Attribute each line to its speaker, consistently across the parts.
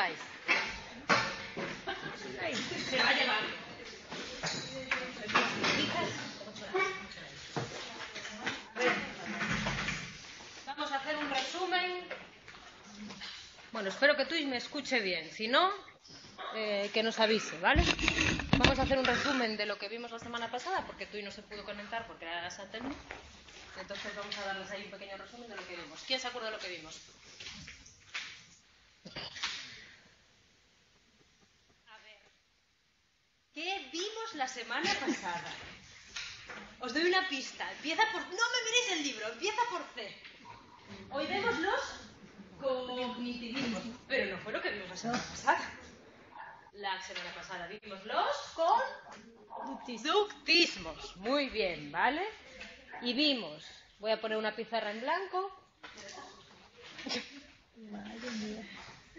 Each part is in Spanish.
Speaker 1: lleváis? Se va a llevar. Vamos a hacer un resumen. Bueno, espero que tú me escuche bien. Si no, eh, que nos avise, ¿vale? Vamos a hacer un resumen de lo que vimos la semana pasada, porque tú no se pudo conectar porque era Santelmo. Entonces vamos a darles ahí un pequeño resumen de lo que vimos. ¿Quién se acuerda de lo que vimos? A ver. ¿Qué vimos la semana pasada? Os doy una pista. Empieza por... No me miréis el libro, empieza por C. Hoy vemos los cognitivismos, pero no fue lo que vimos la semana pasada. La semana pasada vimos los conductismos. Muy bien, ¿vale? Y vimos, voy a poner una pizarra en blanco.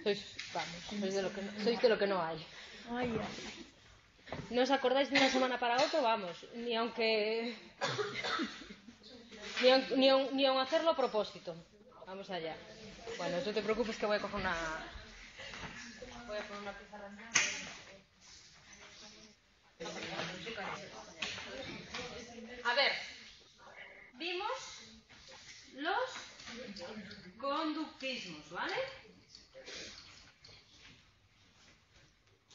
Speaker 1: Sois, vamos, sois de lo que no, sois de lo que no hay. ¿No os acordáis de una semana para otra? Vamos, ni aunque. Ni aun, ni, aun, ni aun hacerlo a propósito. Vamos allá. Bueno, no te preocupes que voy a coger una. Voy a poner una pizarra. A ver, vimos los conductismos, ¿vale?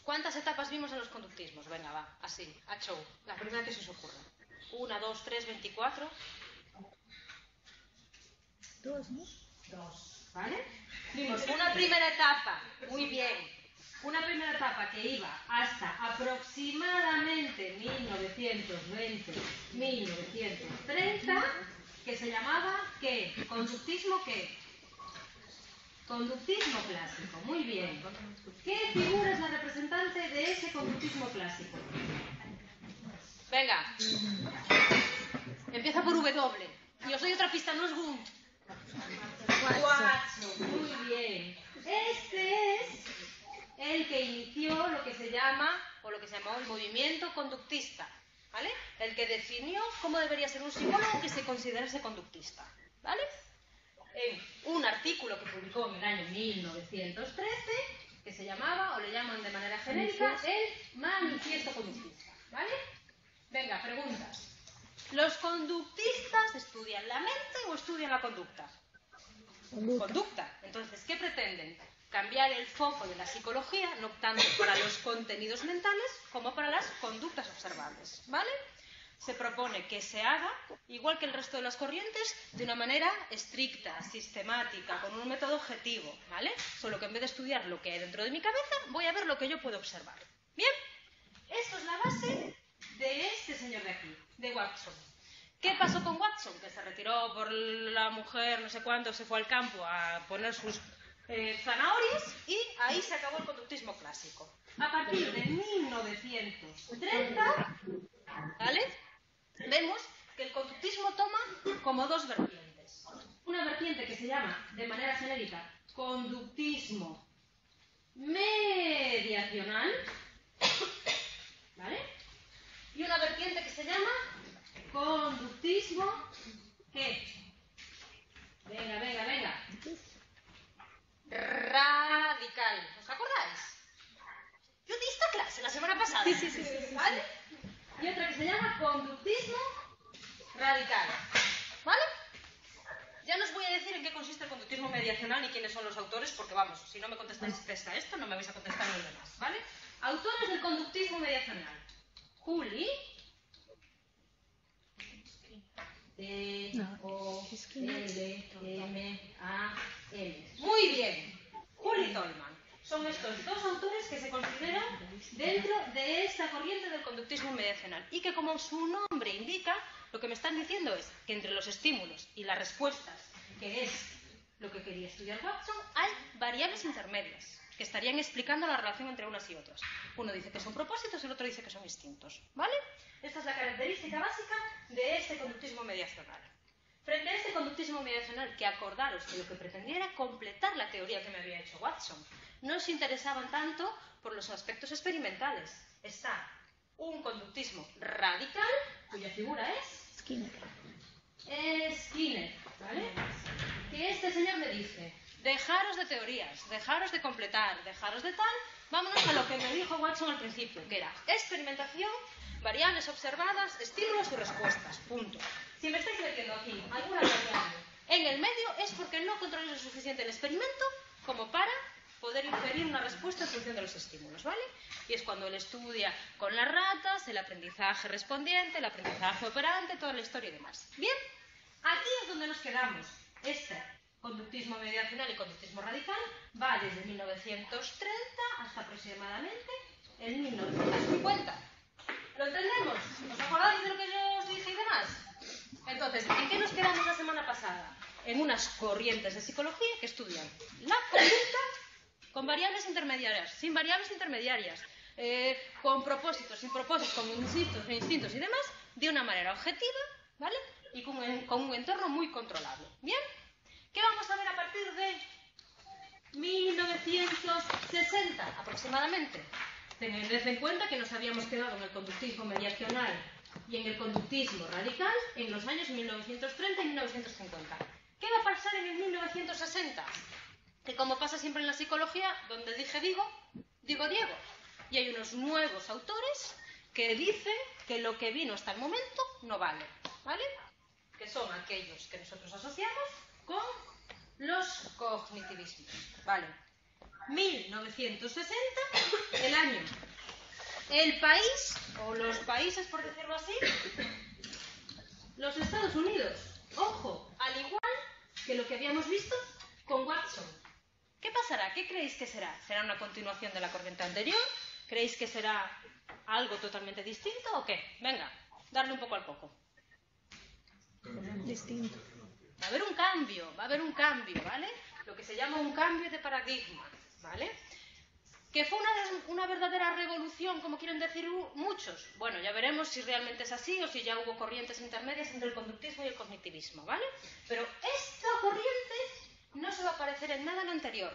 Speaker 1: ¿Cuántas etapas vimos en los conductismos? Venga, va, así, a show. La primera que se os ocurra. Una, dos, tres, veinticuatro.
Speaker 2: Dos, ¿no?
Speaker 1: Dos, ¿vale? Vimos una primera etapa, muy bien. Una primera etapa que iba hasta aproximadamente 1920-1930, que se llamaba ¿qué? ¿Conductismo qué? Conductismo clásico, muy bien. ¿Qué figura es la representante de ese conductismo clásico? Venga. Empieza por W. Y os doy otra pista, no es Wundt. Watson, muy bien. Este es el que inició lo que se llama, o lo que se llamó el movimiento conductista, ¿vale? El que definió cómo debería ser un psicólogo que se considerase conductista, ¿vale? En un artículo que publicó en el año 1913, que se llamaba, o le llaman de manera genérica, el Manifiesto Conductista, ¿vale? Venga, preguntas. ¿Los conductistas estudian la mente o estudian la conducta?
Speaker 2: Conducta.
Speaker 1: Conducta. Entonces, ¿qué pretenden? Cambiar el foco de la psicología, no tanto para los contenidos mentales como para las conductas observables, ¿vale? Se propone que se haga, igual que el resto de las corrientes, de una manera estricta, sistemática, con un método objetivo, ¿vale? Solo que en vez de estudiar lo que hay dentro de mi cabeza, voy a ver lo que yo puedo observar. ¿Bien? Esto es la base de este señor de aquí, de Watson. ¿Qué pasó con Watson? Que se retiró por la mujer, no sé cuánto, se fue al campo a poner sus eh, zanahorias y ahí se acabó el conductismo clásico. A partir de 1930, ¿vale? Vemos que el conductismo toma como dos vertientes. Una vertiente que se llama, de manera genérica, conductismo mediacional, ¿vale? Y una vertiente que se llama conductismo, ¿qué? Venga, venga, venga. Radical. ¿Os acordáis? Yo di esta clase la semana pasada.
Speaker 2: Sí, sí, sí, sí, sí,
Speaker 1: ¿Vale? Y otra que se llama conductismo radical. ¿Vale? Ya no os voy a decir en qué consiste el conductismo mediacional ni quiénes son los autores, porque vamos, si no me contestáis a esto, no me vais a contestar los demás, ¿vale? Autores del conductismo mediacional. Juli. T O L M A L. Muy bien. Juli Tolman. Son estos dos autores que se consideran dentro de esta corriente del conductismo mediacional y que como su nombre indica, lo que me están diciendo es que entre los estímulos y las respuestas, que es lo que quería estudiar Watson, hay variables intermedias que estarían explicando la relación entre unas y otras. Uno dice que son propósitos el otro dice que son instintos. ¿Vale? Esta es la característica básica de este conductismo mediacional. Frente a este conductismo mediacional, que acordaros que lo que pretendía era completar la teoría que me había hecho Watson, no se interesaban tanto por los aspectos experimentales. Está un conductismo radical, cuya figura es
Speaker 2: Skinner.
Speaker 1: Skinner, ¿vale? que este señor me dice, dejaros de teorías, dejaros de completar, dejaros de tal, vámonos a lo que me dijo Watson al principio, que era experimentación, variables observadas, estímulos y respuestas, punto. Si me estáis metiendo aquí alguna variable en el medio es porque no controláis lo suficiente el experimento como para poder inferir una respuesta en función de los estímulos, ¿vale? Y es cuando él estudia con las ratas, el aprendizaje respondiente, el aprendizaje operante, toda la historia y demás. Bien, aquí es donde nos quedamos. Este conductismo mediacional y conductismo radical va desde 1930 hasta aproximadamente el 1950. ¿Lo entendemos? ¿Os acordáis de lo que yo os dije y demás? Entonces, ¿en qué nos quedamos la semana pasada? En unas corrientes de psicología que estudian la conducta con variables intermediarias, sin variables intermediarias, eh, con propósitos, sin propósitos, con instintos, instintos y demás, de una manera objetiva, ¿vale? Y con, un entorno muy controlable. ¿Bien? ¿Qué vamos a ver a partir de 1960 aproximadamente? Tened en cuenta que nos habíamos quedado en el conductismo mediacional y en el conductismo radical en los años 1930 y 1950. ¿Qué va a pasar en el 1960? que como pasa siempre en la psicología, donde dije digo, digo Diego. Y hay unos nuevos autores que dicen que lo que vino hasta el momento no vale, ¿vale? Que son aquellos que nosotros asociamos con los cognitivismos, ¿vale? 1960, el año. El país, o los países por decirlo así, los Estados Unidos. Ojo, al igual que lo que habíamos visto con Watson. ¿Qué pasará? ¿Qué creéis que será? ¿Será una continuación de la corriente anterior? ¿Creéis que será algo totalmente distinto o qué? Venga, darle un poco al poco.
Speaker 2: Distinto.
Speaker 1: Va a haber un cambio, va a haber un cambio, ¿vale? Lo que se llama un cambio de paradigma, ¿vale? ¿Que fue una, verdadera revolución, como quieren decir muchos? Bueno, ya veremos si realmente es así o si ya hubo corrientes intermedias entre el conductismo y el cognitivismo, ¿vale? Pero esta corriente no se va a parecer en nada al anterior.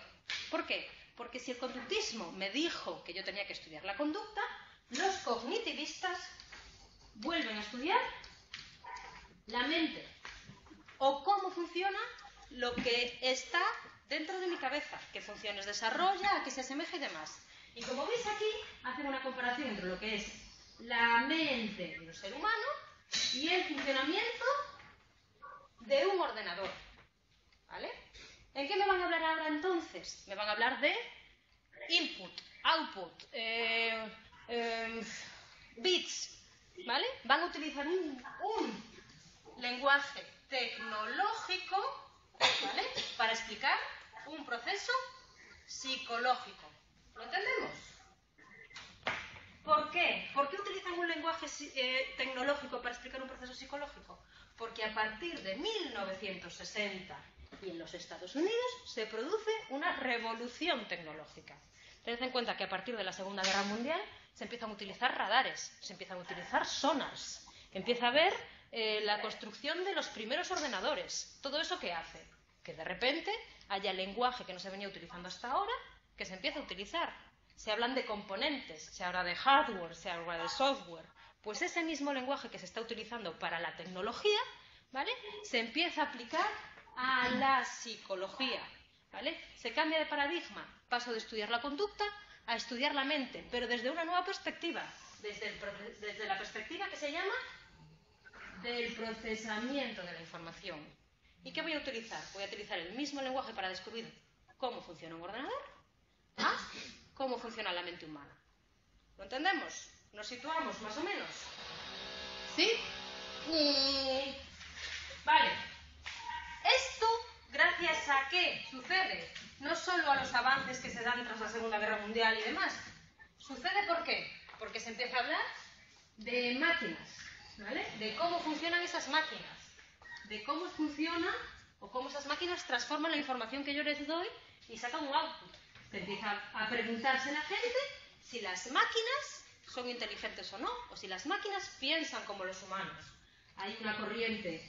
Speaker 1: ¿Por qué? Porque si el conductismo me dijo que yo tenía que estudiar la conducta, los cognitivistas vuelven a estudiar la mente o cómo funciona lo que está dentro de mi cabeza, qué funciones desarrolla, a qué se asemeja y demás. Y como veis aquí, hacen una comparación entre lo que es la mente de un ser humano y el funcionamiento de un ordenador. ¿Vale? ¿En qué me van a hablar ahora entonces? Me van a hablar de input, output, eh, eh, bits, ¿vale? Van a utilizar un, un lenguaje tecnológico, ¿vale? Para explicar un proceso psicológico. ¿Lo entendemos? ¿Por qué? ¿Por qué utilizan un lenguaje eh, tecnológico para explicar un proceso psicológico? Porque a partir de 1960 y en los Estados Unidos se produce una revolución tecnológica. Tened en cuenta que a partir de la Segunda Guerra Mundial se empiezan a utilizar radares, se empiezan a utilizar sonars, empieza a haber eh, la construcción de los primeros ordenadores. ¿Todo eso qué hace? Que de repente haya lenguaje que no se venía utilizando hasta ahora, que se empieza a utilizar. Se hablan de componentes, se habla de hardware, se habla de software. Pues ese mismo lenguaje que se está utilizando para la tecnología, ¿vale? Se empieza a aplicar a la psicología. ¿vale? Se cambia de paradigma. Paso de estudiar la conducta a estudiar la mente, pero desde una nueva perspectiva. Desde, desde la perspectiva que se llama del procesamiento de la información. ¿Y qué voy a utilizar? Voy a utilizar el mismo lenguaje para descubrir cómo funciona un ordenador a cómo funciona la mente humana. ¿Lo entendemos? ¿Nos situamos más o menos? ¿Sí? Vale. Esto, gracias a qué sucede, no solo a los avances que se dan tras la Segunda Guerra Mundial y demás. ¿Sucede por qué? Porque se empieza a hablar de máquinas, ¿vale? De cómo funcionan esas máquinas, de cómo funciona o cómo esas máquinas transforman la información que yo les doy y sacan un output. Se empieza a preguntarse la gente si las máquinas son inteligentes o no, o si las máquinas piensan como los humanos. Hay una corriente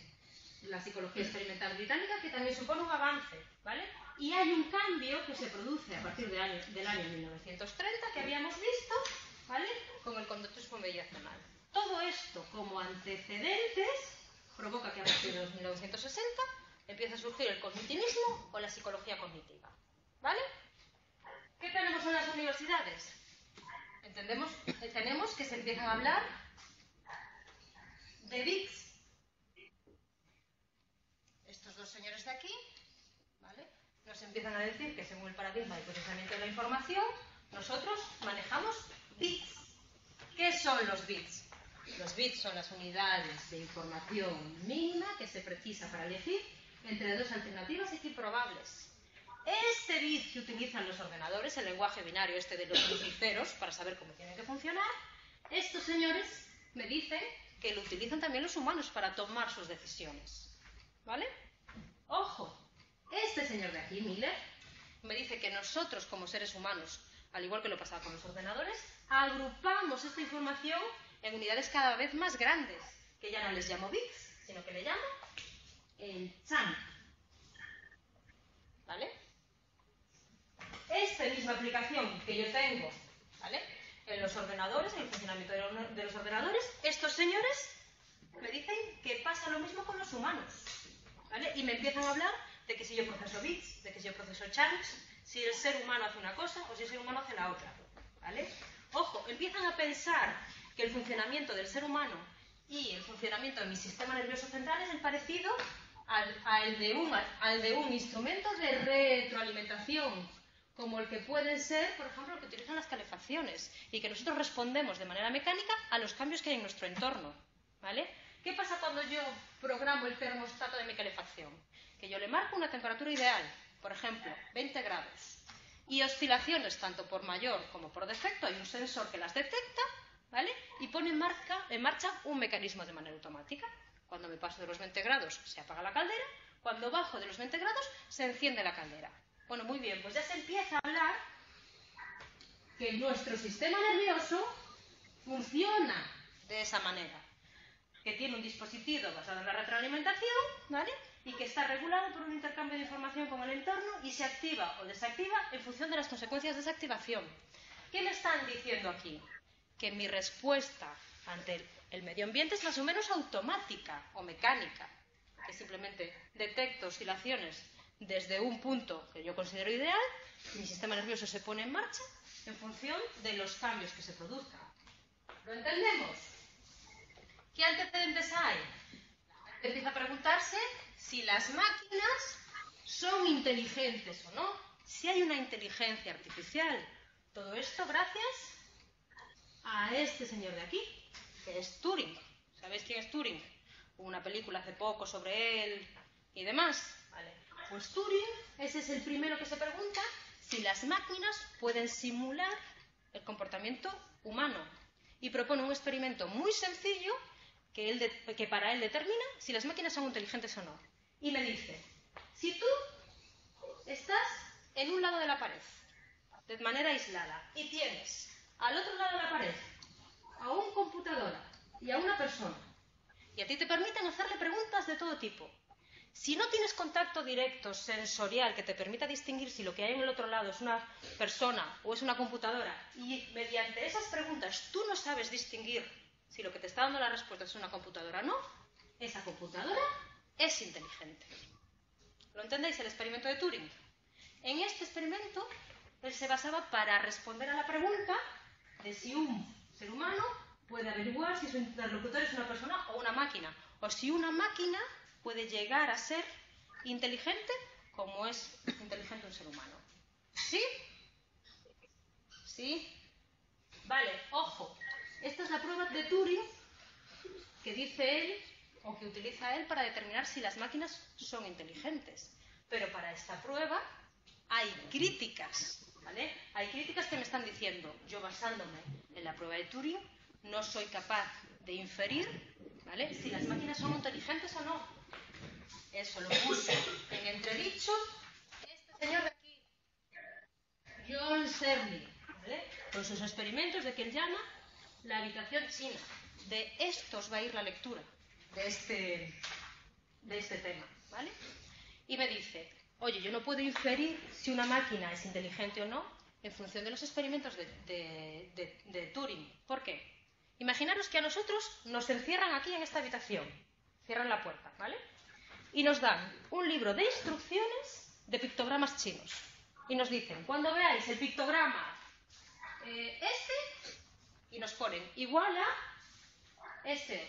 Speaker 1: la psicología experimental británica, que también supone un avance, ¿vale? Y hay un cambio que se produce a partir del año, del año 1930 que habíamos visto, ¿vale? Con el conductismo mediacional. Todo esto como antecedentes provoca que a partir de 1960 empieza a surgir el cognitivismo o la psicología cognitiva. ¿Vale? ¿Qué tenemos en las universidades? Entendemos, tenemos que se empiezan a hablar de bits. Estos dos señores de aquí, ¿vale? Nos empiezan a decir que según el paradigma de procesamiento de la información, nosotros manejamos bits. ¿Qué son los bits? Los bits son las unidades de información mínima que se precisa para elegir entre dos alternativas equiprobables. Este bit que utilizan los ordenadores, el lenguaje binario este de los ceros para saber cómo tienen que funcionar, estos señores me dicen que lo utilizan también los humanos para tomar sus decisiones. ¿Vale? Ojo, este señor de aquí, Miller, me dice que nosotros como seres humanos, al igual que lo pasaba con los ordenadores, agrupamos esta información en unidades cada vez más grandes, que ya no les llamo bits, sino que le llamo el chunk. ¿Vale? Esta misma aplicación que yo tengo, ¿vale? En los ordenadores, en el funcionamiento de los ordenadores, estos señores me dicen que pasa lo mismo con los humanos, ¿vale? Y me empiezan a hablar de que si yo proceso bits, de que si yo proceso chunks, si el ser humano hace una cosa o si el ser humano hace la otra, ¿vale? Ojo, empiezan a pensar que el funcionamiento del ser humano y el funcionamiento de mi sistema nervioso central es el parecido al, de un, al de instrumento de retroalimentación, como el que pueden ser, por ejemplo, el que utilizan las calefacciones, y que nosotros respondemos de manera mecánica a los cambios que hay en nuestro entorno. ¿vale? ¿Qué pasa cuando yo programo el termostato de mi calefacción? Que yo le marco una temperatura ideal, por ejemplo, 20 grados, y oscilaciones tanto por mayor como por defecto, hay un sensor que las detecta, Y pone en, en marcha un mecanismo de manera automática. Cuando me paso de los 20 grados se apaga la caldera, cuando bajo de los 20 grados se enciende la caldera. Bueno, muy bien, pues ya se empieza a hablar que nuestro sistema nervioso funciona de esa manera, que tiene un dispositivo basado en la retroalimentación, ¿vale? Y que está regulado por un intercambio de información con el entorno y se activa o desactiva en función de las consecuencias de esa activación. ¿Qué me están diciendo aquí? Que mi respuesta ante el medio ambiente es más o menos automática o mecánica, que simplemente detecto oscilaciones desde un punto que yo considero ideal mi sistema nervioso se pone en marcha en función de los cambios que se produzcan. ¿Lo entendemos? ¿Qué antecedentes hay? Empieza a preguntarse si las máquinas son inteligentes o no, si hay una inteligencia artificial. Todo esto gracias a este señor de aquí, que es Turing. ¿Sabéis quién es Turing? Hubo una película hace poco sobre él y demás. Vale. Pues Turing, ese es el primero que se pregunta si las máquinas pueden simular el comportamiento humano. Y propone un experimento muy sencillo que, él que para él determina si las máquinas son inteligentes o no. Y me dice, si tú estás en un lado de la pared, de manera aislada, y tienes al otro lado de la pared a un computadora y a una persona, y a ti te permiten hacerle preguntas de todo tipo. Si no tienes contacto directo, sensorial, que te permita distinguir si lo que hay en el otro lado es una persona o es una computadora, y mediante esas preguntas tú no sabes distinguir si lo que te está dando la respuesta es una computadora o no, esa computadora es inteligente. ¿Lo entendéis? El experimento de Turing. En este experimento, él se basaba para responder a la pregunta de si un ser humano puede averiguar si su interlocutor es una persona o una máquina, o si una máquina puede llegar a ser inteligente como es inteligente un ser humano. ¿Sí? ¿Sí? Vale, ojo. Esta es la prueba de Turing que dice él o que utiliza él para determinar si las máquinas son inteligentes. Pero para esta prueba hay críticas hay críticas que me están diciendo, yo basándome en la prueba de Turing, no soy capaz de inferir ¿vale? si las máquinas son inteligentes o no. Eso lo puse en entredicho este señor de aquí, John Cerny, con sus experimentos de que él llama la habitación china. De estos va a ir la lectura de este, de este tema. ¿vale? Y me dice, Oye, yo no puedo inferir si una máquina es inteligente o no en función de los experimentos de, Turing. ¿Por qué? Imaginaros que a nosotros nos encierran aquí en esta habitación. Cierran la puerta, ¿vale? y nos dan un libro de instrucciones de pictogramas chinos. Y nos dicen, cuando veáis el pictograma eh, este, y nos ponen igual a este.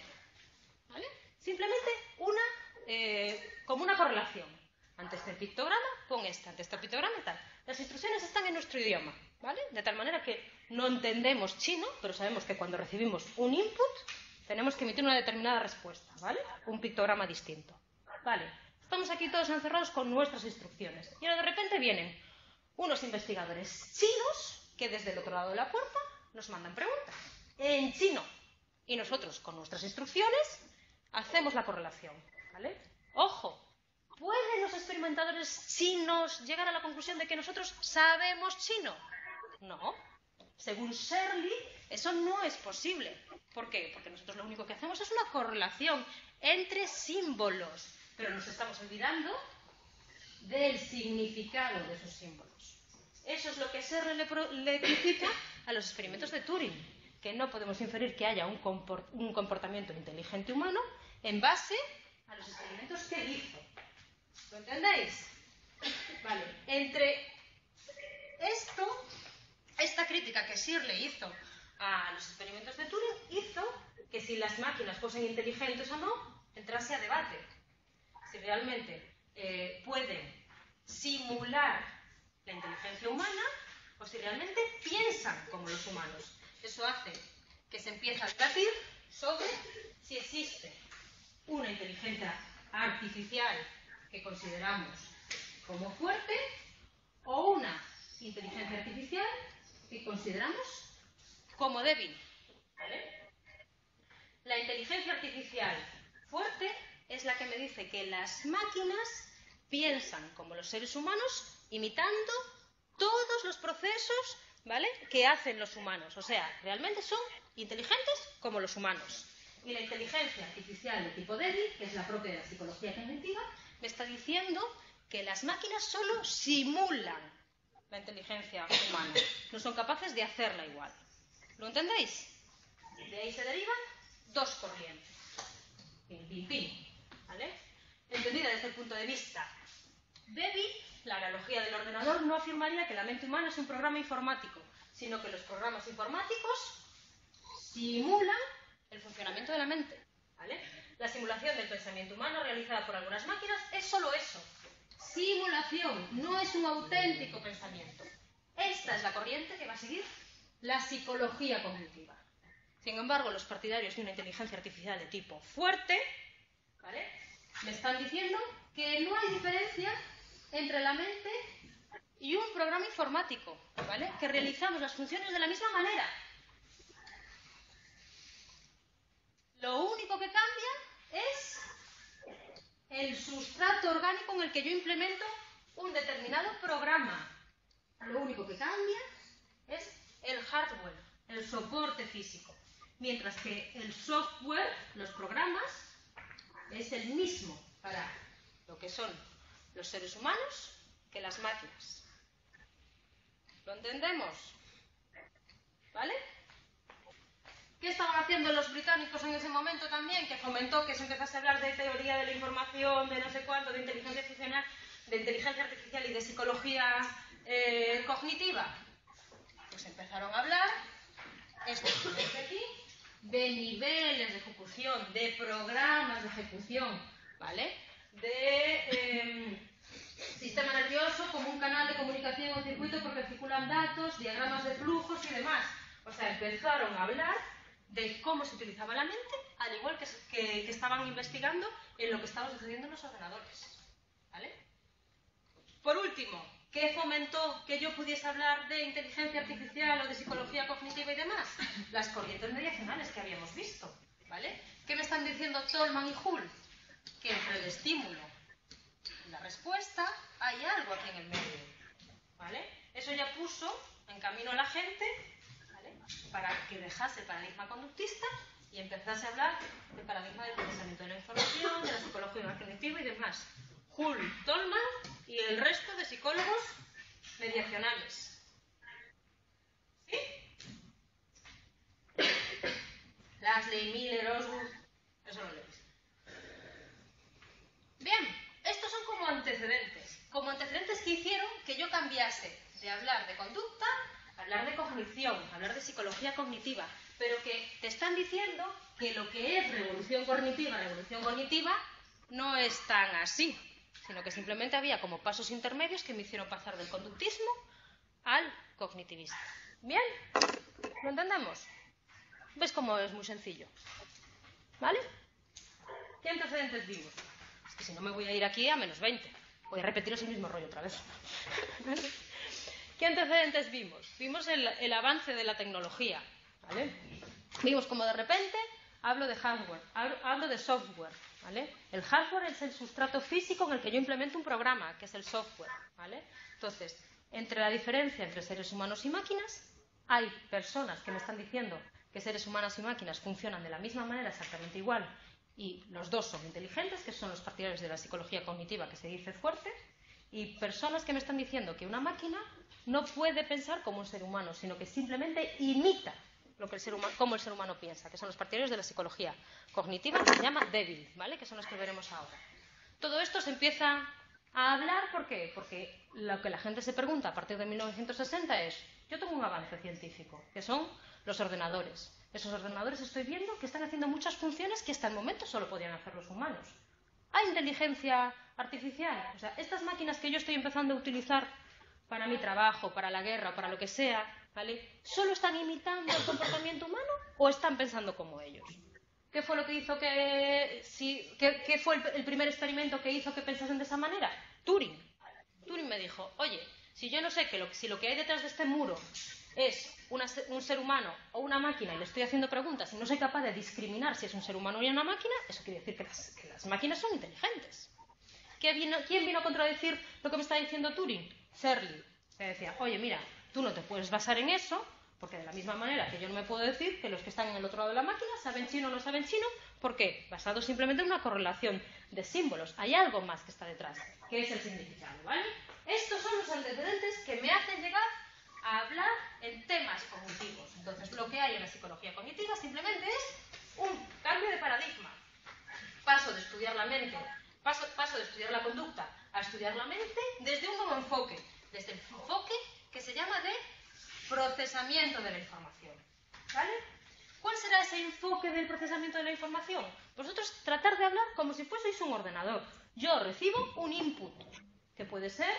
Speaker 1: ¿Vale? Simplemente una, eh, como una correlación. Ante este pictograma, pon este, ante este pictograma tal. Las instrucciones están en nuestro idioma, ¿vale? De tal manera que no entendemos chino, pero sabemos que cuando recibimos un input, tenemos que emitir una determinada respuesta, ¿vale? Un pictograma distinto. Vale, estamos aquí todos encerrados con nuestras instrucciones. Y ahora de repente vienen unos investigadores chinos que desde el otro lado de la puerta nos mandan preguntas en chino. Y nosotros, con nuestras instrucciones, hacemos la correlación. ¿vale? Ojo, ¿pueden los experimentadores chinos llegar a la conclusión de que nosotros sabemos chino? No. Según Shirley, eso no es posible. ¿Por qué? Porque nosotros lo único que hacemos es una correlación entre símbolos, pero nos estamos olvidando del significado de esos símbolos. Eso es lo que le, le critica a los experimentos de Turing, que no podemos inferir que haya un, un comportamiento inteligente humano en base a los experimentos que hizo. ¿Lo entendéis? Vale. Entre esto, esta crítica que Shirley hizo a los experimentos de Turing hizo que si las máquinas fuesen inteligentes o no, entrase a debate. Si realmente eh, pueden simular la inteligencia humana o si realmente piensan como los humanos. Eso hace que se empiece a debatir sobre si existe una inteligencia artificial que consideramos como fuerte o una inteligencia artificial que consideramos como débil. La inteligencia artificial fuerte es la que me dice que las máquinas piensan como los seres humanos imitando todos los procesos que hacen los humanos. O sea, realmente son inteligentes como los humanos. Y la inteligencia artificial de tipo débil, que es la propia de la psicología cognitiva, me está diciendo que las máquinas solo simulan la inteligencia humana. No son capaces de hacerla igual. ¿Lo entendéis? De ahí se derivan dos corrientes. ¿Vale? Entendida desde el punto de vista débil, la analogía del ordenador no afirmaría que la mente humana es un programa informático, sino que los programas informáticos simulan el funcionamiento de la mente. ¿vale? La simulación del pensamiento humano realizada por algunas máquinas es solo eso. Simulación, no es un auténtico pensamiento. Esta es la corriente que va a seguir la psicología cognitiva. Sin embargo, los partidarios de una inteligencia artificial de tipo fuerte, ¿vale? Me están diciendo que no hay diferencia entre la mente y un programa informático, ¿vale? Que realizamos las funciones de la misma manera. Lo único que cambia es el sustrato orgánico en el que yo implemento un determinado programa. Lo único que cambia es el hardware, el soporte físico. Mientras que el software, los programas, es el mismo para lo que son los seres humanos que las máquinas. ¿Lo entendemos? ¿Vale? ¿Qué estaban haciendo los británicos en ese momento también? Que fomentó que se empezase a hablar de teoría de la información, de no sé cuánto, de inteligencia artificial, de inteligencia artificial y de psicología eh, cognitiva. Pues empezaron a hablar, esto de aquí, de niveles de ejecución, de programas de ejecución, ¿vale? de em, sistema nervioso como un canal de comunicación o circuito porque circulan datos, diagramas de flujos y demás. O sea, empezaron a hablar de cómo se utilizaba la mente, al igual que, que, estaban investigando en lo que estaba sucediendo en los ordenadores. ¿Vale? Por último, ¿qué fomentó que yo pudiese hablar de inteligencia artificial o de psicología cognitiva y demás? Las corrientes mediacionales que habíamos visto. ¿Vale? ¿Qué me están diciendo Tolman y Hull? que entre el estímulo y la respuesta hay algo aquí en el medio. ¿Vale? Eso ya puso en camino a la gente. Para que dejase el paradigma conductista y empezase a hablar del paradigma del procesamiento de la información, de la psicología cognitiva y demás. Hull, Tolman y el resto de psicólogos mediacionales. ¿Sí? Lasley, Miller, Osgood, eso lo leéis. Bien, estos son como antecedentes, como antecedentes que hicieron que yo cambiase de hablar de conducta hablar de cognición, hablar de psicología cognitiva, pero que te están diciendo que lo que es revolución cognitiva, revolución cognitiva, no es tan así, sino que simplemente había como pasos intermedios que me hicieron pasar del conductismo al cognitivista. ¿Bien? ¿Lo entendemos? ¿Ves cómo es muy sencillo? ¿Vale? ¿Qué antecedentes vimos? Es que si no me voy a ir aquí a menos 20. Voy a repetiros el mismo rollo otra vez. ¿Qué antecedentes vimos? Vimos el, avance de la tecnología. Vimos como de repente hablo de hardware, hablo de software. El hardware es el sustrato físico en el que yo implemento un programa, que es el software. Entonces, entre la diferencia entre seres humanos y máquinas, hay personas que me están diciendo que seres humanos y máquinas funcionan de la misma manera exactamente igual y los dos son inteligentes, que son los partidarios de la psicología cognitiva que se dice fuerte, y personas que me están diciendo que una máquina no puede pensar como un ser humano, sino que simplemente imita lo que el ser humano, cómo el ser humano piensa, que son los partidarios de la psicología cognitiva, que se llama débil, ¿vale? que son los que veremos ahora. Todo esto se empieza a hablar, ¿por qué? Porque lo que la gente se pregunta a partir de 1960 es, yo tengo un avance científico, que son los ordenadores. Esos ordenadores estoy viendo que están haciendo muchas funciones que hasta el momento solo podían hacer los humanos. Hay inteligencia artificial. O sea, estas máquinas que yo estoy empezando a utilizar para mi trabajo, para la guerra, para lo que sea, ¿vale? ¿Solo están imitando el comportamiento humano o están pensando como ellos? ¿Qué fue lo que hizo que... Si, qué, fue el, el primer experimento que hizo que pensasen de esa manera? Turing. Turing me dijo, oye, si yo no sé que lo, si lo que hay detrás de este muro es un ser humano o una máquina y le estoy haciendo preguntas y no soy capaz de discriminar si es un ser humano o una máquina, eso quiere decir que las, máquinas son inteligentes. ¿Quién vino a contradecir lo que me está diciendo Turing? Searle. Que decía, oye, mira, tú no te puedes basar en eso, porque de la misma manera que yo no me puedo decir que los que están en el otro lado de la máquina saben chino o no saben chino, ¿por qué? Basado simplemente en una correlación de símbolos. Hay algo más que está detrás, que es el significado, ¿vale? Estos son los antecedentes que me hacen llegar a hablar en temas cognitivos. Entonces, lo que hay en la psicología cognitiva simplemente es un cambio de paradigma. Paso de estudiar la mente, paso, paso de estudiar la conducta a estudiar la mente desde un nuevo enfoque, desde el enfoque que se llama de procesamiento de la información. ¿Vale? ¿Cuál será ese enfoque del procesamiento de la información? Vosotros tratar de hablar como si fueseis un ordenador. Yo recibo un input, que puede ser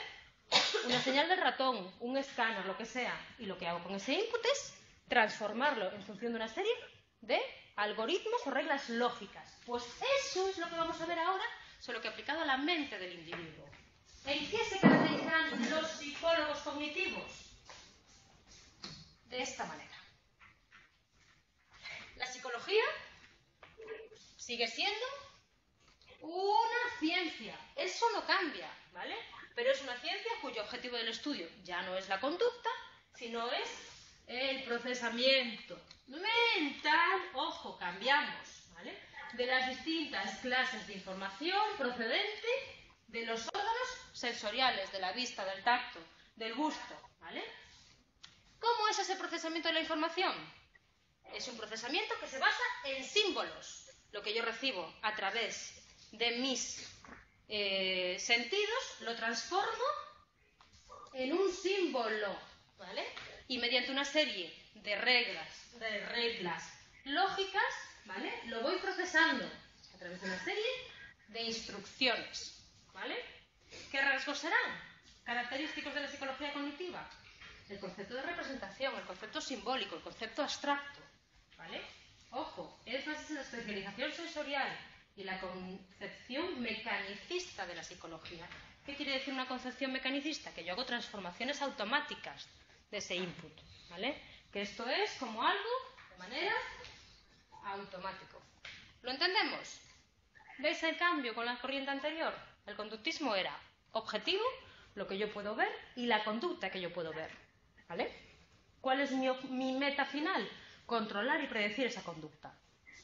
Speaker 1: una señal de ratón, un escáner, lo que sea, y lo que hago con ese input es transformarlo en función de una serie de algoritmos o reglas lógicas. Pues eso es lo que vamos a ver ahora, solo que aplicado a la mente del individuo. ¿En qué se caracterizan los psicólogos cognitivos? De esta manera. La psicología sigue siendo una ciencia. Eso no cambia, ¿vale? pero es una ciencia cuyo objetivo del estudio ya no es la conducta, sino es el procesamiento mental, ojo, cambiamos, ¿vale? De las distintas clases de información procedente de los órganos sensoriales, de la vista, del tacto, del gusto, ¿vale? ¿Cómo es ese procesamiento de la información? Es un procesamiento que se basa en símbolos, lo que yo recibo a través de mis eh, sentidos, lo transformo en un símbolo, ¿vale? Y mediante una serie de reglas, de reglas lógicas, ¿vale? Lo voy procesando a través de una serie de instrucciones, ¿vale? ¿Qué rasgos serán? Característicos de la psicología cognitiva. El concepto de representación, el concepto simbólico, el concepto abstracto, ¿vale? Ojo, énfasis en la especialización sensorial, y la concepción mecanicista de la psicología. ¿Qué quiere decir una concepción mecanicista? Que yo hago transformaciones automáticas de ese input, ¿vale? Que esto es como algo de manera automático. ¿Lo entendemos? ¿Veis el cambio con la corriente anterior? El conductismo era objetivo, lo que yo puedo ver, y la conducta que yo puedo ver, ¿vale? ¿Cuál es mi, meta final? Controlar y predecir esa conducta.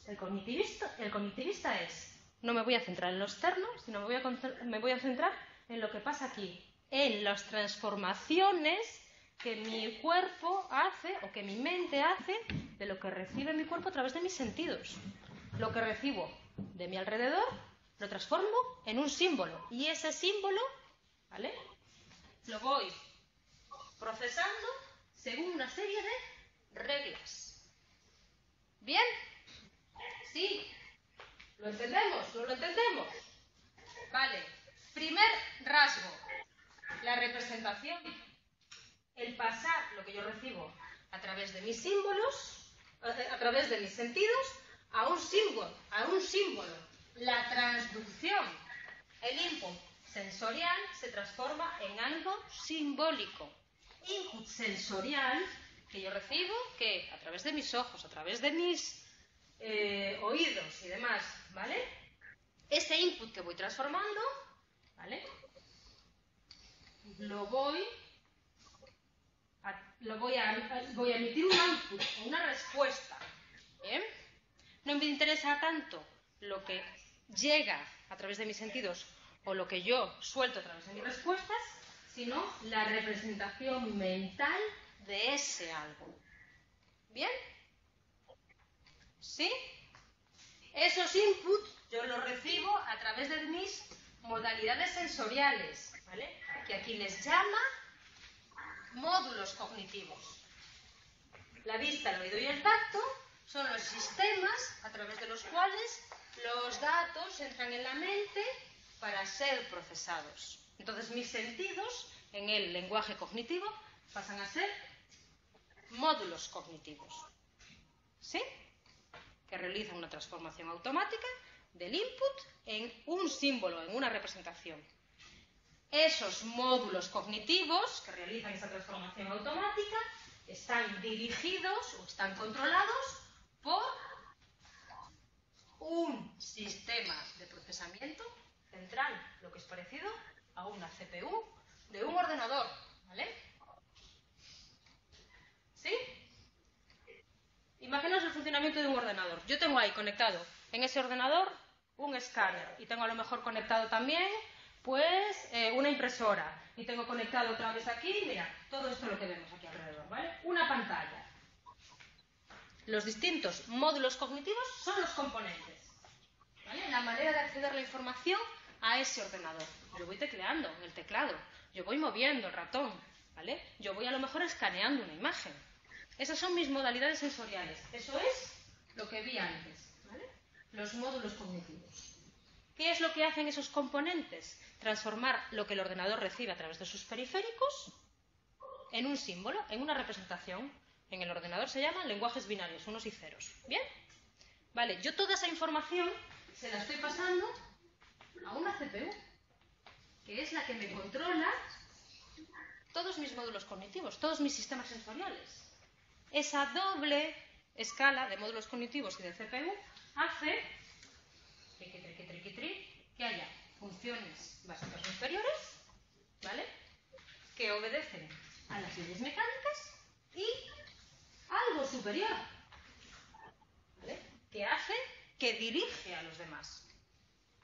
Speaker 1: El cognitivista, el cognitivista es, no me voy a centrar en lo externo, sino me voy, a, me voy a centrar en lo que pasa aquí, en las transformaciones que mi cuerpo hace o que mi mente hace de lo que recibe mi cuerpo a través de mis sentidos. Lo que recibo de mi alrededor lo transformo en un símbolo. Y ese símbolo, ¿vale? Lo voy procesando según una serie de reglas. ¿Bien? ¿Sí? ¿Lo entendemos? ¿No lo entendemos? Vale. Primer rasgo. La representación. El pasar lo que yo recibo a través de mis símbolos, a través de mis sentidos, a un símbolo, a un símbolo. La transducción. El input sensorial se transforma en algo simbólico. Input sensorial que yo recibo, que a través de mis ojos, a través de mis eh, oídos y demás, ¿vale? Ese input que voy transformando, ¿vale? Lo voy a, emitir un output o una respuesta. ¿Bien? No me interesa tanto lo que llega a través de mis sentidos o lo que yo suelto a través de mis respuestas, sino la representación mental de ese algo. ¿Bien? ¿Sí? Esos inputs yo los recibo a través de mis modalidades sensoriales, ¿vale? Que aquí les llama módulos cognitivos. La vista, el oído y el tacto son los sistemas a través de los cuales los datos entran en la mente para ser procesados. Entonces mis sentidos en el lenguaje cognitivo pasan a ser módulos cognitivos. ¿Sí? Que realizan una transformación automática del input en un símbolo, en una representación. Esos módulos cognitivos que realizan esa transformación automática están dirigidos o están controlados por un sistema de procesamiento central, lo que es parecido a una CPU de un ordenador, ¿vale? ¿Sí? Imaginaos el funcionamiento de un ordenador. Yo tengo ahí conectado en ese ordenador un escáner y tengo a lo mejor conectado también pues eh, una impresora y tengo conectado otra vez aquí, mira, todo esto lo que vemos aquí alrededor, ¿vale? Una pantalla. Los distintos módulos cognitivos son los componentes, ¿vale? La manera de acceder la información a ese ordenador. Yo voy tecleando en el teclado, yo voy moviendo el ratón, ¿vale? Yo voy a lo mejor escaneando una imagen. Esas son mis modalidades sensoriales. Eso es lo que vi antes. Los módulos cognitivos. ¿Qué es lo que hacen esos componentes? Transformar lo que el ordenador recibe a través de sus periféricos en un símbolo, en una representación. En el ordenador se llaman lenguajes binarios, unos y ceros. ¿Bien? Vale, yo toda esa información se la estoy pasando a una CPU, que es la que me controla todos mis módulos cognitivos, todos mis sistemas sensoriales. Esa doble escala de módulos cognitivos y de CPU hace que haya funciones básicas inferiores, ¿vale? Que obedecen a las leyes mecánicas y algo superior, ¿vale? Que hace que dirige a los demás.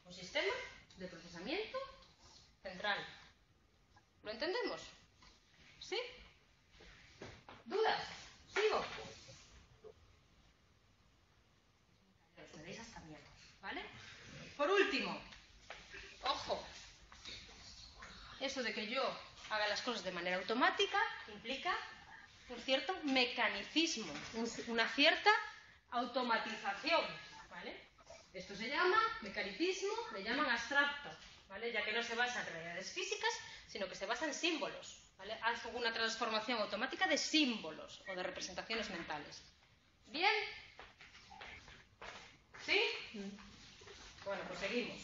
Speaker 1: Un sistema de procesamiento central. ¿Lo entendemos? ¿Sí? ¿Dudas? ¿Sigo? Los veréis hasta miedo, ¿vale? Por último, ojo, eso de que yo haga las cosas de manera automática implica un cierto mecanicismo, una cierta automatización. Esto se llama mecanicismo, le llaman abstracto, ¿vale? Ya que no se basa en realidades físicas, sino que se basa en símbolos, ¿vale? Hace una transformación automática de símbolos o de representaciones mentales. ¿Bien? ¿Sí? Bueno, pues seguimos.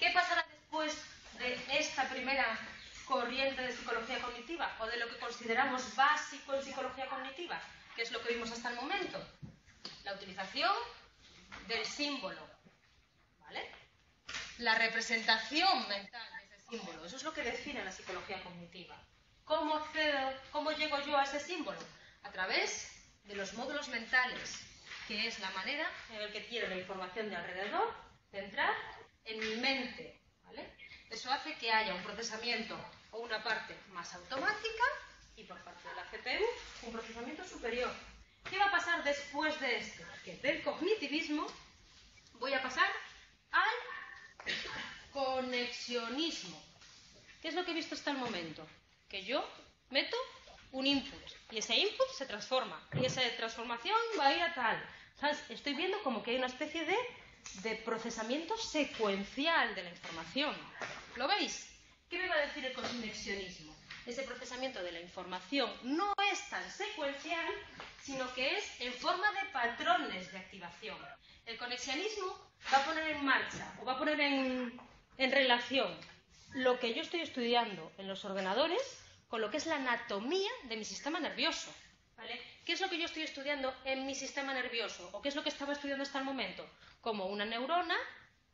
Speaker 1: ¿Qué pasará después de esta primera corriente de psicología cognitiva o de lo que consideramos básico en psicología cognitiva, que es lo que vimos hasta el momento? La utilización del símbolo, ¿vale? La representación mental de ese símbolo, eso es lo que define la psicología cognitiva. ¿Cómo accedo, cómo llego yo a ese símbolo? A través de los módulos mentales, que es la manera en la que quiero la información de alrededor de entrar en mi mente, ¿vale? Eso hace que haya un procesamiento o una parte más automática y por parte de la CPU un procesamiento superior. ¿Qué va a pasar después de esto? Que del cognitivismo voy a pasar al conexionismo. ¿Qué es lo que he visto hasta el momento? Que yo meto un input y ese input se transforma y esa transformación va a ir a tal. Estoy viendo como que hay una especie de, de procesamiento secuencial de la información. ¿Lo veis? ¿Qué me va a decir el conexionismo? Ese procesamiento de la información no es tan secuencial, sino que es en forma de patrones de activación. El conexionismo va a poner en marcha o va a poner en, en relación lo que yo estoy estudiando en los ordenadores con lo que es la anatomía de mi sistema nervioso. ¿vale? ¿Qué es lo que yo estoy estudiando en mi sistema nervioso? ¿O qué es lo que estaba estudiando hasta el momento? Como una neurona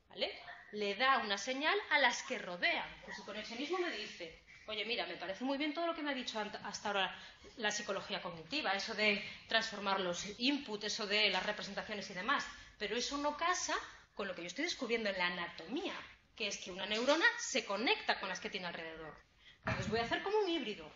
Speaker 1: ¿vale? le da una señal a las que rodean. Pues el conexionismo me dice, oye, mira, me parece muy bien todo lo que me ha dicho hasta ahora la psicología cognitiva, eso de transformar los inputs, eso de las representaciones y demás, pero eso no casa con lo que yo estoy descubriendo en la anatomía, que es que una neurona se conecta con las que tiene alrededor. Voy a hacer como un híbrido.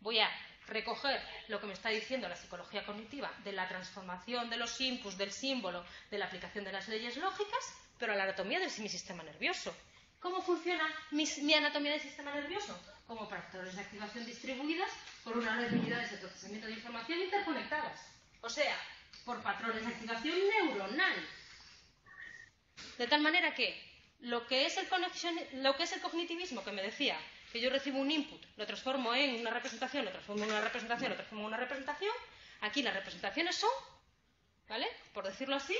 Speaker 1: Voy a recoger lo que me está diciendo la psicología cognitiva de la transformación de los inputs, del símbolo, de la aplicación de las leyes lógicas, pero a la anatomía de mi sistema nervioso. ¿Cómo funciona mi, anatomía del sistema nervioso? Como factores de activación distribuidas por una red de unidades de procesamiento de información interconectadas. O sea, por patrones de activación neuronal. De tal manera que lo que es el cognitivismo que me decía que yo recibo un input, lo transformo en una representación, lo transformo en una representación, lo transformo en una representación. Aquí las representaciones son, ¿vale? Por decirlo así,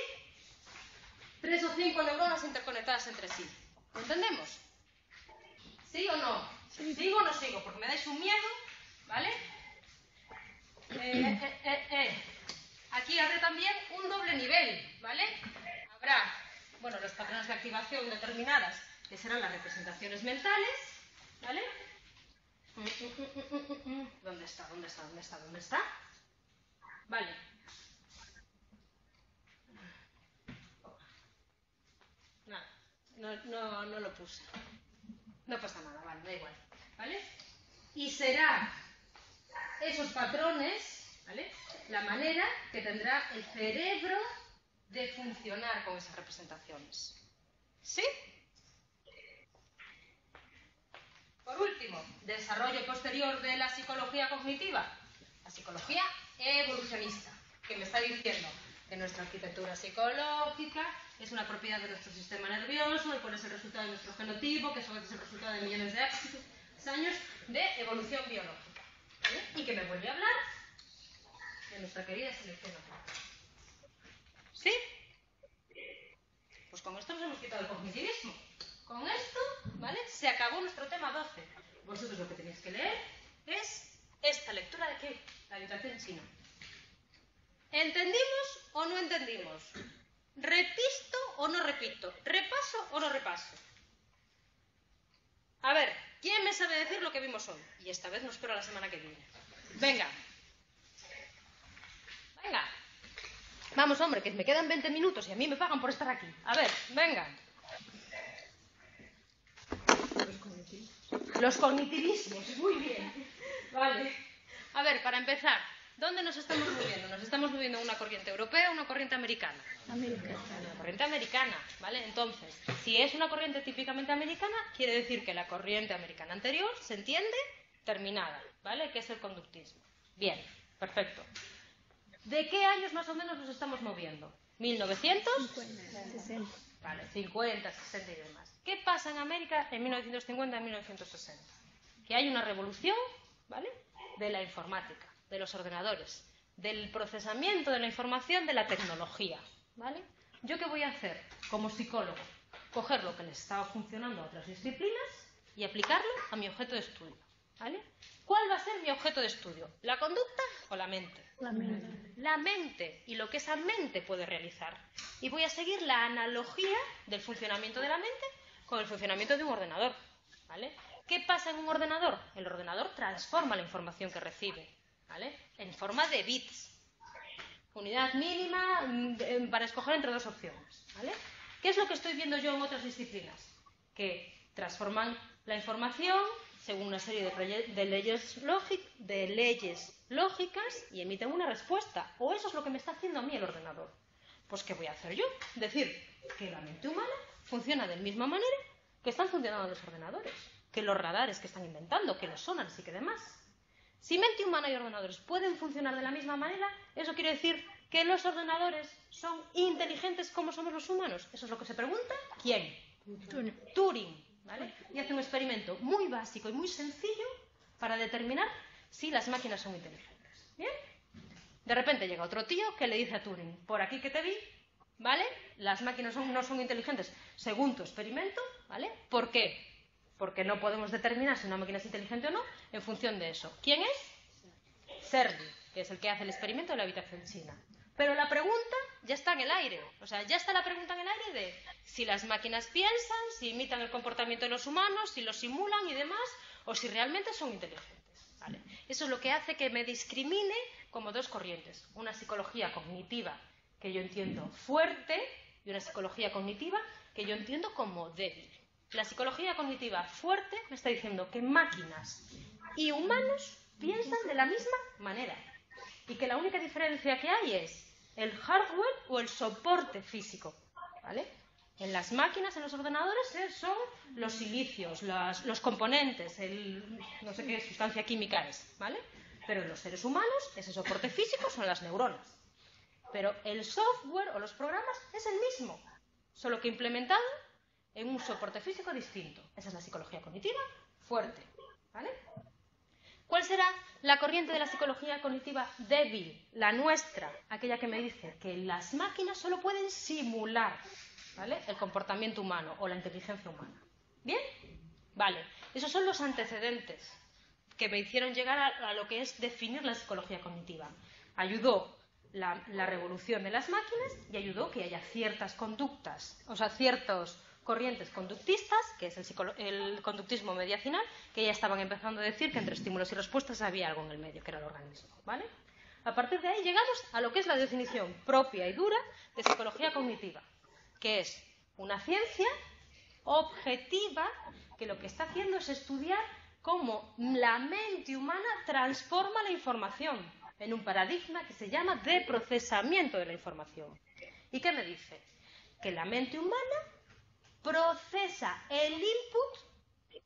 Speaker 1: tres o cinco neuronas interconectadas entre sí. ¿Lo entendemos? ¿Sí o no? ¿Sigo o no sigo? Porque me dais un miedo, ¿vale? Eh, eh, eh, Aquí habrá también un doble nivel, ¿vale? Habrá, bueno, los patrones de activación determinadas, que serán las representaciones mentales, ¿Vale? ¿Dónde está? ¿Dónde está? ¿Dónde está? ¿Dónde está? Vale. Nada, no, no, no lo puse. No pasa nada, vale, da igual. ¿Vale? Y será esos patrones, ¿vale? La manera que tendrá el cerebro de funcionar con esas representaciones. ¿Sí? Por último, desarrollo posterior de la psicología cognitiva, la psicología evolucionista, que me está diciendo que nuestra arquitectura psicológica es una propiedad de nuestro sistema nervioso y cuál es el resultado de nuestro genotipo, que es el resultado de millones de años de evolución biológica. Y que me vuelve a hablar de nuestra querida selección. ¿Sí? Pues con esto nos hemos quitado el cognitivismo. Con esto, ¿vale? Se acabó nuestro tema 12. Vosotros lo que tenéis que leer es esta lectura de qué? La habitación china. ¿Entendimos o no entendimos? ¿Repito o no repito? ¿Repaso o no repaso? A ver, ¿quién me sabe decir lo que vimos hoy? Y esta vez no espero la semana que viene. Venga. Venga. Vamos, hombre, que me quedan 20 minutos y a mí me pagan por estar aquí. A ver, venga. Los cognitivismos, muy bien. Vale. A ver, para empezar, ¿dónde nos estamos moviendo? Nos estamos moviendo en una corriente europea o una corriente americana.
Speaker 2: Americana.
Speaker 1: Una corriente americana, ¿vale? Entonces, si es una corriente típicamente americana, quiere decir que la corriente americana anterior se entiende terminada, ¿vale? Que es el conductismo. Bien, perfecto. ¿De qué años más o menos nos estamos moviendo? ¿1900?
Speaker 2: 50, 60.
Speaker 1: Vale, 50, 60 y demás. ¿Qué pasa en América en 1950 y 1960? Que hay una revolución, ¿vale? De la informática, de los ordenadores, del procesamiento de la información, de la tecnología, ¿vale? ¿Yo qué voy a hacer como psicólogo? Coger lo que les estaba funcionando a otras disciplinas y aplicarlo a mi objeto de estudio, ¿vale? ¿Cuál va a ser mi objeto de estudio? ¿La conducta o la mente?
Speaker 2: La mente.
Speaker 1: La mente y lo que esa mente puede realizar. Y voy a seguir la analogía del funcionamiento de la mente con el funcionamiento de un ordenador. ¿vale? ¿Qué pasa en un ordenador? El ordenador transforma la información que recibe ¿vale? en forma de bits. Unidad mínima mm, para escoger entre dos opciones. ¿vale? ¿Qué es lo que estoy viendo yo en otras disciplinas? Que transforman la información según una serie de, de leyes lógicas y emiten una respuesta. O eso es lo que me está haciendo a mí el ordenador. Pues ¿qué voy a hacer yo? Decir que la mente humana funciona de la misma manera que están funcionando los ordenadores, que los radares que están inventando, que los sonars y que demás. Si mente humana y ordenadores pueden funcionar de la misma manera, eso quiere decir que los ordenadores son inteligentes como somos los humanos. Eso es lo que se pregunta. ¿Quién? Turing. ¿vale? Y hace un experimento muy básico y muy sencillo para determinar si las máquinas son inteligentes. ¿Bien? De repente llega otro tío que le dice a Turing, por aquí que te vi, ¿vale? Las máquinas no son inteligentes según tu experimento, ¿vale? ¿Por qué? Porque no podemos determinar si una máquina es inteligente o no en función de eso. ¿Quién es? Sergi, que es el que hace el experimento de la habitación china. Pero la pregunta ya está en el aire. O sea, ya está la pregunta en el aire de si las máquinas piensan, si imitan el comportamiento de los humanos, si lo simulan y demás, o si realmente son inteligentes. ¿vale? Eso es lo que hace que me discrimine como dos corrientes. Una psicología cognitiva que yo entiendo fuerte y una psicología cognitiva que yo entiendo como débil. La psicología cognitiva fuerte me está diciendo que máquinas y humanos piensan de la misma manera y que la única diferencia que hay es el hardware o el soporte físico. ¿vale? En las máquinas, en los ordenadores, eh, son los silicios, los componentes, el, no sé qué sustancia química es, ¿vale? Pero en los seres humanos, ese soporte físico son las neuronas. Pero el software o los programas es el mismo, solo que implementado en un soporte físico distinto. Esa es la psicología cognitiva fuerte, ¿vale? ¿Cuál será la corriente de la psicología cognitiva débil, la nuestra, aquella que me dice que las máquinas solo pueden simular el comportamiento humano o la inteligencia humana? ¿Bien? Vale, esos son los antecedentes que me hicieron llegar a, lo que es definir la psicología cognitiva. Ayudó la, revolución de las máquinas y ayudó que haya ciertas conductas, o sea, ciertos corrientes conductistas, que es el, conductismo mediacinal, que ya estaban empezando a decir que entre estímulos y respuestas había algo en el medio, que era el organismo. ¿vale? A partir de ahí llegamos a lo que es la definición propia y dura de psicología cognitiva, que es una ciencia objetiva que lo que está haciendo es estudiar cómo la mente humana transforma la información en un paradigma que se llama de procesamiento de la información. ¿Y qué me dice? Que la mente humana procesa el input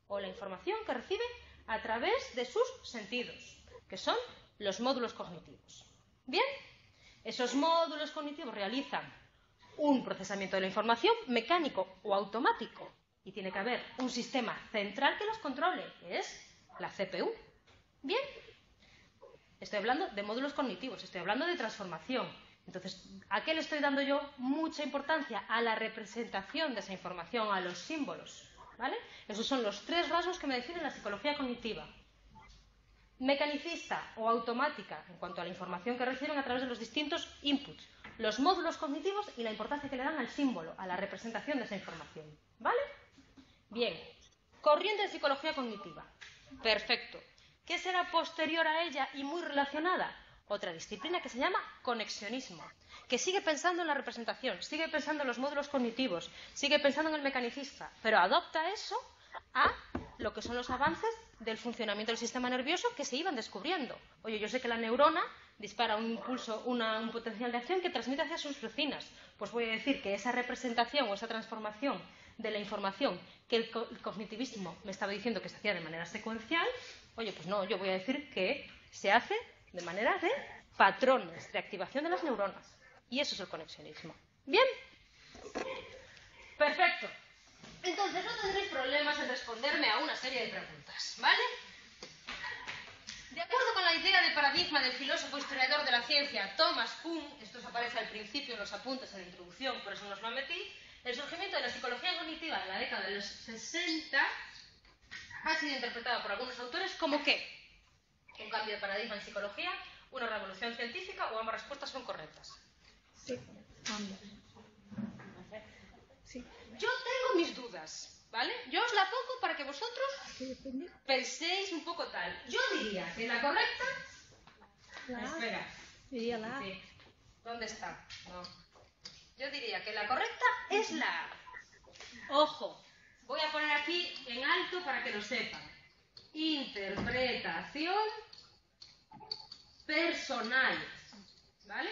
Speaker 1: o la información que recibe a través de sus sentidos, que son los módulos cognitivos. Bien, esos módulos cognitivos realizan un procesamiento de la información mecánico o automático y tiene que haber un sistema central que los controle, que es la CPU. Bien, estoy hablando de módulos cognitivos, estoy hablando de transformación, entonces, ¿a qué le estoy dando yo mucha importancia? A la representación de esa información, a los símbolos. ¿Vale? Esos son los tres rasgos que me definen la psicología cognitiva. Mecanicista o automática en cuanto a la información que reciben a través de los distintos inputs, los módulos cognitivos y la importancia que le dan al símbolo, a la representación de esa información. ¿Vale? Bien. Corriente de psicología cognitiva. Perfecto. ¿Qué será posterior a ella y muy relacionada? otra disciplina que se llama conexionismo, que sigue pensando en la representación, sigue pensando en los módulos cognitivos, sigue pensando en el mecanicista, pero adopta eso a lo que son los avances del funcionamiento del sistema nervioso que se iban descubriendo. Oye, yo sé que la neurona dispara un impulso, un potencial de acción que transmite hacia sus vecinas. Pues voy a decir que esa representación o esa transformación de la información que el, cognitivismo me estaba diciendo que se hacía de manera secuencial, oye, pues no, yo voy a decir que se hace de manera de patrones de activación de las neuronas. Y eso es el conexionismo. ¿Bien? Perfecto. Entonces no tendréis problemas en responderme a una serie de preguntas, ¿vale? De acuerdo con la idea de paradigma del filósofo historiador de la ciencia Thomas Kuhn, esto os aparece al principio en los apuntes en la introducción, por eso no os lo metí, el surgimiento de la psicología cognitiva en la década de los 60 ha sido interpretado por algunos autores como que un cambio de paradigma en psicología, una revolución científica o ambas respuestas son correctas.
Speaker 2: Sí, ambas.
Speaker 1: Yo tengo mis dudas, ¿vale? Yo os la pongo para que vosotros penséis un poco tal. Yo diría que la correcta...
Speaker 2: La
Speaker 1: Espera.
Speaker 2: Diría la
Speaker 1: sí. ¿Dónde está? No. Yo diría que la correcta es la Ojo, voy a poner aquí en alto para que lo sepan. Interpretación personal. ¿Vale?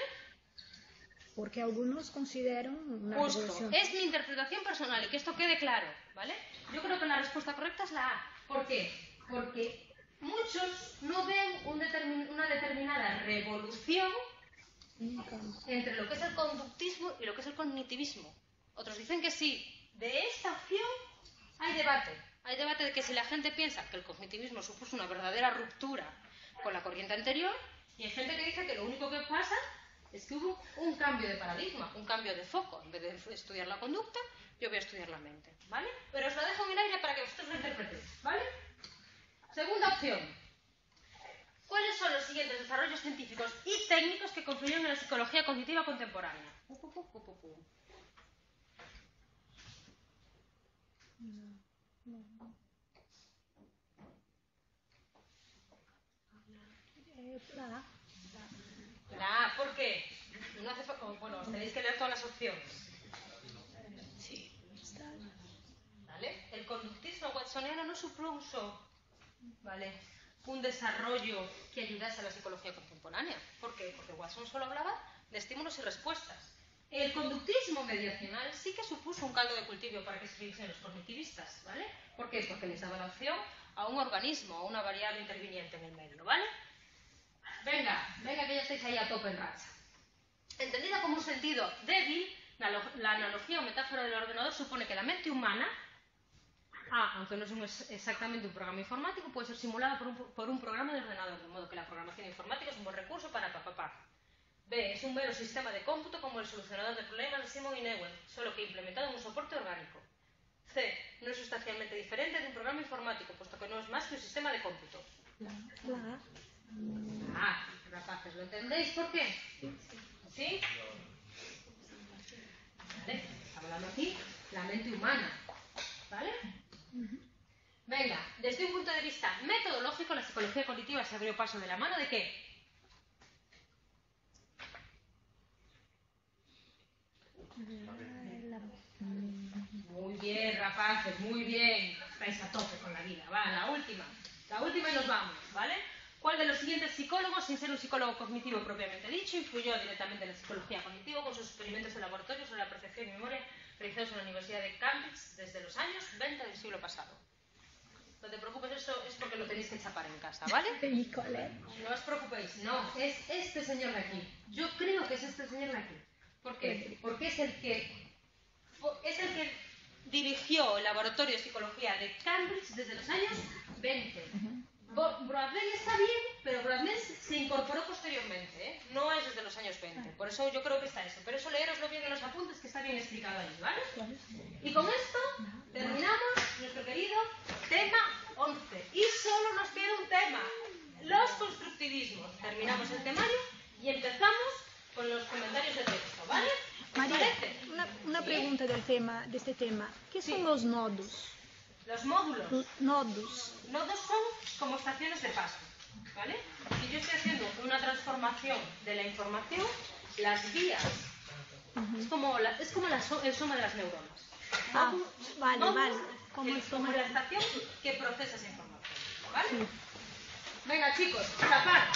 Speaker 2: Porque algunos consideran una
Speaker 1: Justo.
Speaker 2: revolución.
Speaker 1: Es mi interpretación personal y que esto quede claro, ¿vale? Yo creo que la respuesta correcta es la A. ¿Por qué? Porque muchos no ven un determin- una determinada revolución. Entre lo que es el conductismo y lo que es el cognitivismo. Otros dicen que sí. De esta opción hay debate. Hay debate de que si la gente piensa que el cognitivismo supuso una verdadera ruptura con la corriente anterior, y hay gente que dice que lo único que pasa es que hubo un cambio de paradigma, un cambio de foco. En vez de estudiar la conducta, yo voy a estudiar la mente. ¿Vale? Pero os la dejo en el aire para que vosotros lo interpretéis. ¿Vale? Segunda opción. ¿Cuáles son los siguientes desarrollos científicos y técnicos que confluyeron en la psicología cognitiva contemporánea?
Speaker 2: La
Speaker 1: ¿por qué? No hace fa- oh, bueno, os tenéis que leer todas las opciones.
Speaker 2: Sí. Está.
Speaker 1: ¿Vale? El conductismo watsoniano no supuso ¿vale? Un desarrollo que ayudase a la psicología contemporánea. ¿Por qué? Porque Watson solo hablaba de estímulos y respuestas. El conductismo mediacional sí que supuso un caldo de cultivo para que se fijsen los cognitivistas, ¿vale? ¿Por qué? Porque les daba la opción a un organismo, a una variable interviniente en el medio, ¿vale? Venga, venga que ya estáis ahí a tope en racha. Entendida como un sentido débil, la analogía o metáfora del ordenador supone que la mente humana, A, aunque no es un exactamente un programa informático, puede ser simulada por un, por un programa de ordenador, de modo que la programación informática es un buen recurso para papapá. B, es un mero sistema de cómputo como el solucionador de problemas de Simon y Newell, solo que implementado en un soporte orgánico. C, no es sustancialmente diferente de un programa informático, puesto que no es más que un sistema de cómputo.
Speaker 2: La, la.
Speaker 1: Ah, rapaces, ¿lo entendéis por qué? ¿Sí? Vale, estamos hablando aquí la mente humana. ¿Vale? Venga, desde un punto de vista metodológico, la psicología cognitiva se abrió paso de la mano de qué? Muy bien, rapaces, muy bien. Estáis a tope con la vida. Va, la última. La última y nos vamos, ¿vale? ¿Cuál de los siguientes psicólogos, sin ser un psicólogo cognitivo propiamente dicho, influyó directamente en la psicología cognitiva con sus experimentos de laboratorio sobre la percepción y memoria realizados en la Universidad de Cambridge desde los años 20 del siglo pasado? No te preocupes, eso es porque lo tenéis que chapar en casa, ¿vale? No os preocupéis, no, es este señor de aquí. Yo creo que es este señor de aquí. ¿Por qué? Porque es el que es el que dirigió el laboratorio de psicología de Cambridge desde los años 20. Bradley está bien, pero Bradley se- incorporó posteriormente, ¿eh? no es desde los años 20. Por eso yo creo que está eso. Pero eso leeroslo bien en los apuntes, que está bien explicado ahí, ¿vale? Y con esto terminamos nuestro querido tema 11. Y solo nos queda un tema, los constructivismos. Terminamos el temario y empezamos con los comentarios de texto, ¿vale? ¿Os
Speaker 2: María, una, pregunta del tema, de este tema. ¿Qué son
Speaker 1: Sí.
Speaker 2: los nodos?
Speaker 1: Los módulos.
Speaker 2: Los nodos.
Speaker 1: Nodos son como estaciones de paso, ¿vale? Si yo estoy haciendo una transformación de la información, las vías es como, la, es como la so- el soma de las neuronas.
Speaker 2: Ah,
Speaker 1: Módulo-
Speaker 2: vale, vale. Como
Speaker 1: es como la estación que procesa esa información, ¿vale?
Speaker 2: Sí.
Speaker 1: Venga chicos, tapar.